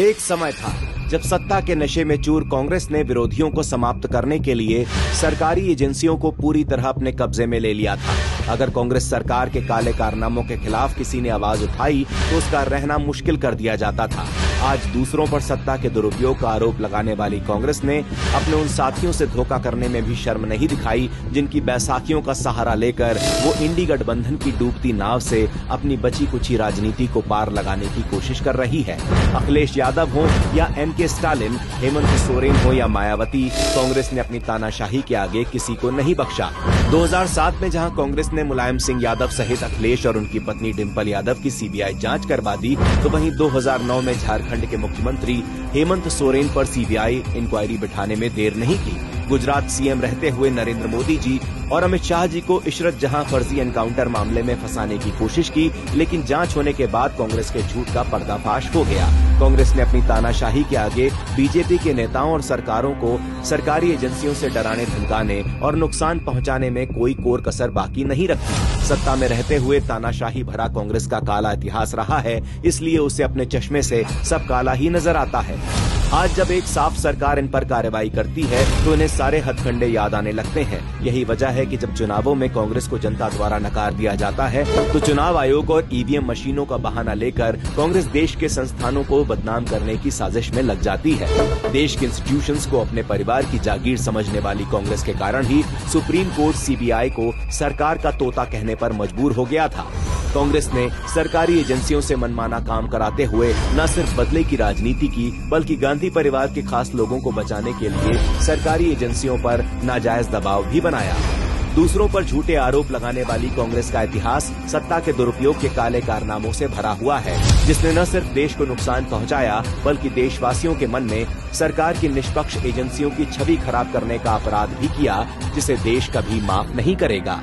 एक समय था जब सत्ता के नशे में चूर कांग्रेस ने विरोधियों को समाप्त करने के लिए सरकारी एजेंसियों को पूरी तरह अपने कब्जे में ले लिया था। अगर कांग्रेस सरकार के काले कारनामों के खिलाफ किसी ने आवाज़ उठाई तो उसका रहना मुश्किल कर दिया जाता था। आज दूसरों पर सत्ता के दुरुपयोग का आरोप लगाने वाली कांग्रेस ने अपने उन साथियों से धोखा करने में भी शर्म नहीं दिखाई, जिनकी बैसाखियों का सहारा लेकर वो इंडी गठबंधन की डूबती नाव से अपनी बची कुची राजनीति को पार लगाने की कोशिश कर रही है। अखिलेश यादव हो या एम के स्टालिन, हेमंत सोरेन हो या मायावती, कांग्रेस ने अपनी तानाशाही के आगे किसी को नहीं बख्शा। 2007 में जहाँ कांग्रेस ने मुलायम सिंह यादव सहित अखिलेश और उनकी पत्नी डिम्पल यादव की सीबीआई जाँच करवा दी तो वहीं 2009 में झारखंड के मुख्यमंत्री हेमंत सोरेन पर सीबीआई इंक्वायरी बिठाने में देर नहीं की। गुजरात सीएम रहते हुए नरेंद्र मोदी जी और अमित शाह जी को इशरत जहाँ फर्जी एनकाउंटर मामले में फंसाने की कोशिश की, लेकिन जाँच होने के बाद कांग्रेस के झूठ का पर्दाफाश हो गया। कांग्रेस ने अपनी तानाशाही के आगे बीजेपी के नेताओं और सरकारों को सरकारी एजेंसियों से डराने, धमकाने और नुकसान पहुँचाने में कोई कोर कसर बाकी नहीं रखी सत्ता में रहते हुए तानाशाही भरा कांग्रेस का काला इतिहास रहा है, इसलिए उसे अपने चश्मे से सब काला ही नज़र आता है। आज जब एक साफ़ सरकार इन पर कार्रवाई करती है तो इन्हें सारे हथकंडे याद आने लगते हैं। यही वजह है कि जब चुनावों में कांग्रेस को जनता द्वारा नकार दिया जाता है तो चुनाव आयोग और ईवीएम मशीनों का बहाना लेकर कांग्रेस देश के संस्थानों को बदनाम करने की साजिश में लग जाती है। देश के इंस्टीट्यूशन को अपने परिवार की जागीर समझने वाली कांग्रेस के कारण ही सुप्रीम कोर्ट सीबीआई को सरकार का तोता कहने आरोप मजबूर हो गया था। कांग्रेस ने सरकारी एजेंसियों से मनमाना काम कराते हुए न सिर्फ़ बदले की राजनीति की, बल्कि गांधी परिवार के खास लोगों को बचाने के लिए सरकारी एजेंसियों पर नाजायज दबाव भी बनाया। दूसरों पर झूठे आरोप लगाने वाली कांग्रेस का इतिहास सत्ता के दुरुपयोग के काले कारनामों से भरा हुआ है, जिसने न सिर्फ़ देश को नुकसान पहुँचाया, बल्कि देशवासियों के मन में सरकार की निष्पक्ष एजेंसियों की छवि खराब करने का अपराध भी किया, जिसे देश कभी माफ़ नहीं करेगा।